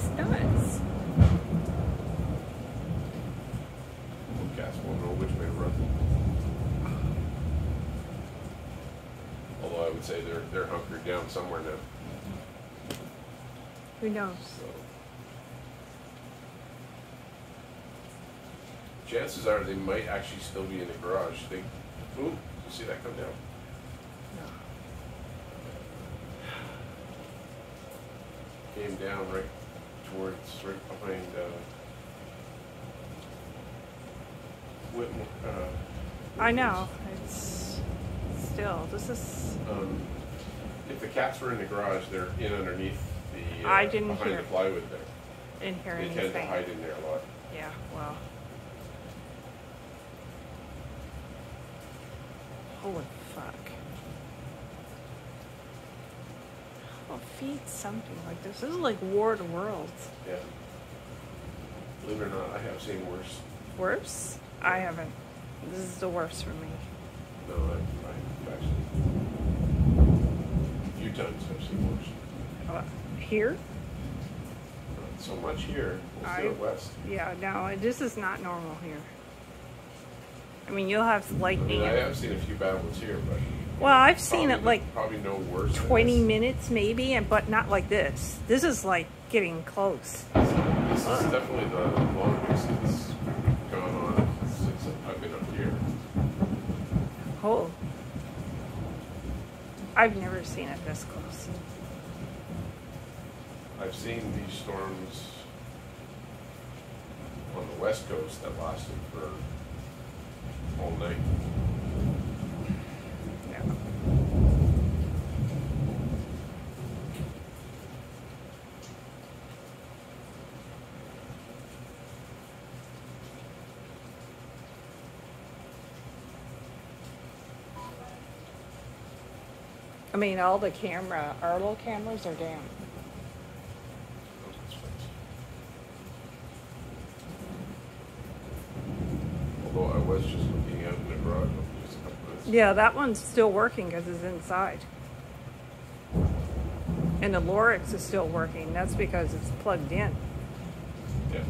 is nuts. Cats won't know which way to run. Although I would say they're they're hunkered down somewhere now. Who knows? So chances are they might actually still be in the garage. They, ooh, you see that come down? Came down right towards right behind uh, Whitmore. Uh, I know. It's still. This is. Um, if the cats were in the garage, they're in underneath the. Uh, I didn't behind hear. the plywood there. In here They tend to hide in there a lot. Yeah. Well. Holy fuck. Well, feed something like this. This is like War of the Worlds. Yeah. Believe it or not, I have seen worse. Worse? I haven't. This is the worst for me. No, I, I actually. A few times I've seen worse. Uh, here? Not so much here. We'll see I- it west. Yeah, no, this is not normal here. I mean, you'll have I lightning. mean, I have seen a few bad ones here, but. Well, I've seen it like Probably no worse. 20 minutes maybe, and but not like this. This is like getting close. This is definitely the longest it's gone on since I've been up here. Oh. I've never seen it this close. I've seen these storms on the west coast that lasted for all night. Yeah. I mean, all the camera, our little cameras are down. Although I was just looking out in the garage just a couple minutes. Yeah, that one's still working because it's inside. And the Lorex is still working. That's because it's plugged in. Yeah.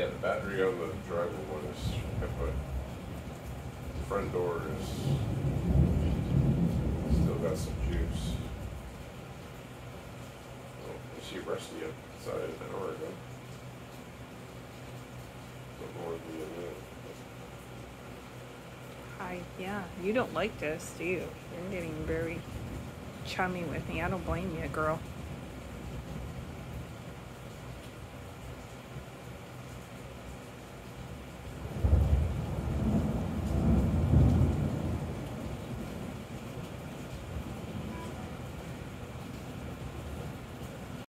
Yeah, the battery on the driver one is kaput. The front door is still got some juice. Oh, I see Rusty outside an hour ago. Know where he is. Uh, I yeah, you don't like this, do you? You're getting very chummy with me. I don't blame you, girl.